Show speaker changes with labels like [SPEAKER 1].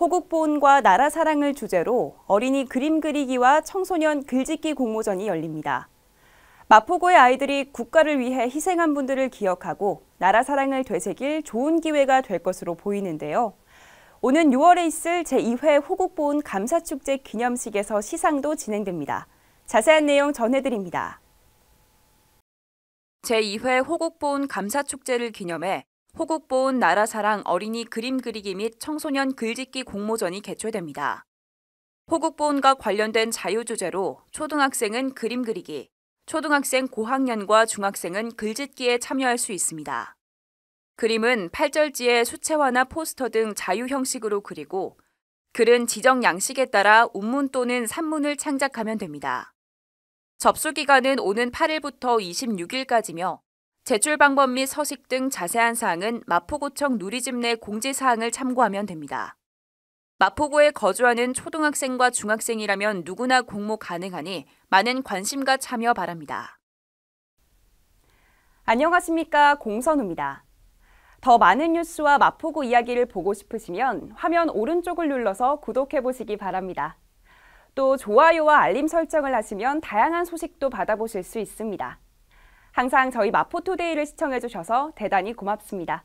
[SPEAKER 1] 호국보훈과 나라 사랑을 주제로 어린이 그림 그리기와 청소년 글짓기 공모전이 열립니다. 마포구의 아이들이 국가를 위해 희생한 분들을 기억하고 나라 사랑을 되새길 좋은 기회가 될 것으로 보이는데요. 오는 6월에 있을 제2회 호국보훈 감사축제 기념식에서 시상도 진행됩니다. 자세한 내용 전해드립니다.
[SPEAKER 2] 제2회 호국보훈 감사축제를 기념해 호국보훈 나라사랑 어린이 그림 그리기 및 청소년 글짓기 공모전이 개최됩니다. 호국보훈과 관련된 자유 주제로 초등학생은 그림 그리기, 초등학생 고학년과 중학생은 글짓기에 참여할 수 있습니다. 그림은 팔절지에 수채화나 포스터 등 자유 형식으로 그리고 글은 지정 양식에 따라 운문 또는 산문을 창작하면 됩니다. 접수 기간은 오는 8일부터 26일까지며 제출 방법 및 서식 등 자세한 사항은 마포구청 누리집 내 공지사항을 참고하면 됩니다. 마포구에 거주하는 초등학생과 중학생이라면 누구나 공모 가능하니 많은 관심과 참여 바랍니다.
[SPEAKER 1] 안녕하십니까 공선우입니다. 더 많은 뉴스와 마포구 이야기를 보고 싶으시면 화면 오른쪽을 눌러서 구독해 보시기 바랍니다. 또 좋아요와 알림 설정을 하시면 다양한 소식도 받아보실 수 있습니다. 항상 저희 마포투데이를 시청해 주셔서 대단히 고맙습니다.